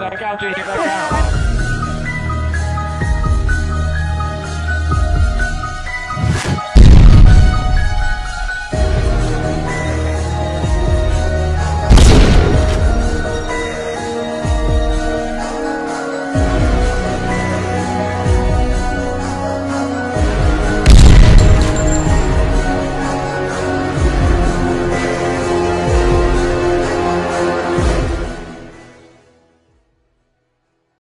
Back out, back out, back out.